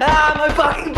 Ah, my fucking!